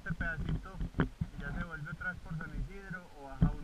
este pedacito y ya se vuelve atrás por San Isidro o baja